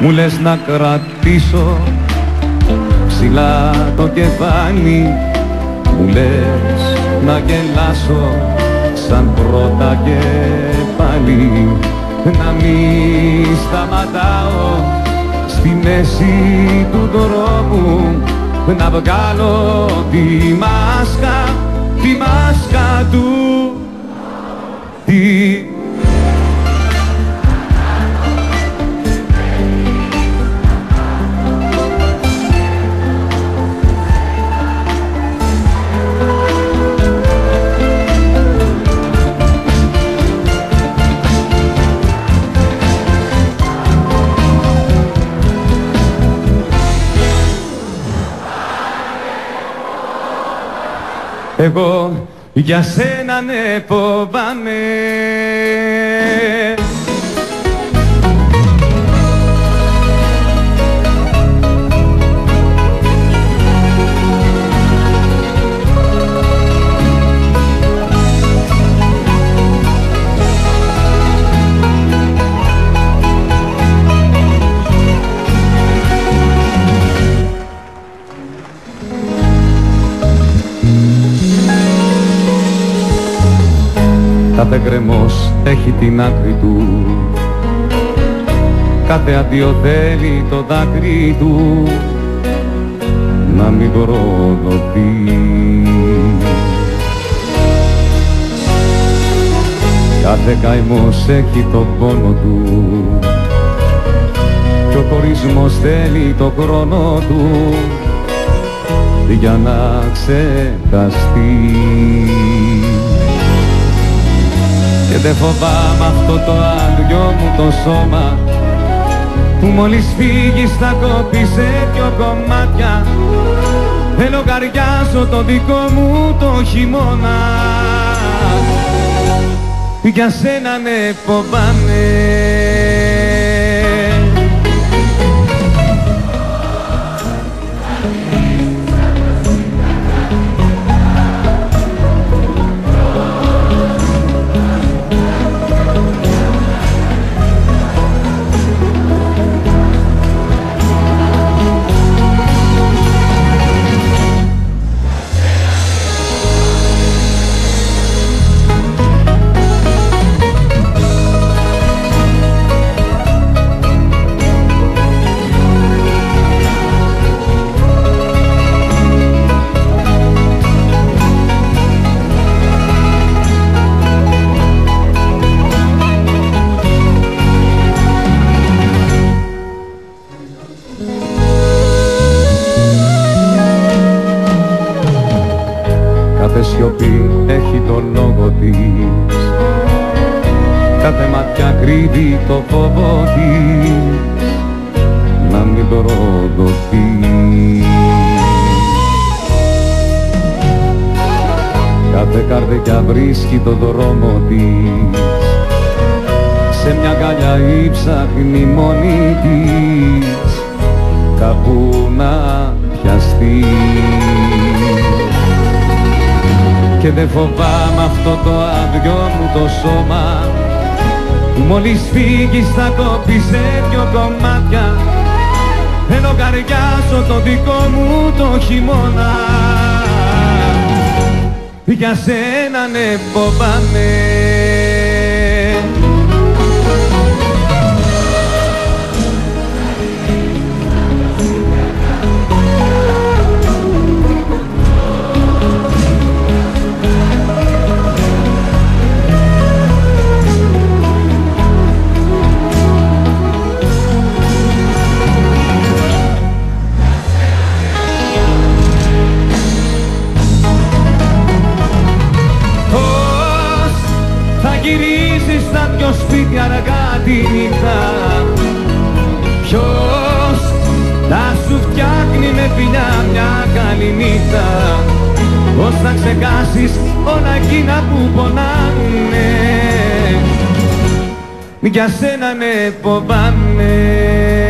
Μου λες να κρατήσω ψηλά το κεφάλι. Μου λες να γελάσω σαν πρώτα και πάλι Να μην σταματάω στη μέση του δρόμου. Να βγάλω τη μάσκα, τη μάσκα του. Τη Εγώ για σένα ναι φοβάμαι Κάθε γκρεμός έχει την άκρη του. Κάθε αντίο θέλει το δάκρυ του. Να μην προδοθεί Κάθε καημός έχει το πόνο του. Κι ο χωρισμός θέλει το χρόνο του. Για να ξεχαστεί και δεν φοβάμαι αυτό το άδειο μου το σώμα που μόλις φύγεις θα κόπει σε δυο κομμάτια. Δεν λογαριάζω το δικό μου το χειμώνα. Για σένα ναι φοβάμαι Κάθε σιωπή έχει τον λόγο της. Κάθε ματιά κρύβει το φόβο της Να μην προδοθεί. Κάθε καρδιά βρίσκει το δρόμο της Σε μια αγκαλιά ή ψάχνει μόνη της. Κάπου να πιαστεί και δεν φοβάμαι αυτό το άδειο μου το σώμα. Που μόλις φύγεις θα κόπεις σε δυο κομμάτια. Δεν λογαριάζω το δικό μου το χειμώνα. Για σένα ναι φοβάμαι δυο σπίτια αργά τη νύχτα. Ποιος θα σου φτιάχνει με φιλιά μια καλή νύχτα; Πώς θα ξεχάσεις όλα εκείνα που πονάνε; Για σένα με φοβάμαι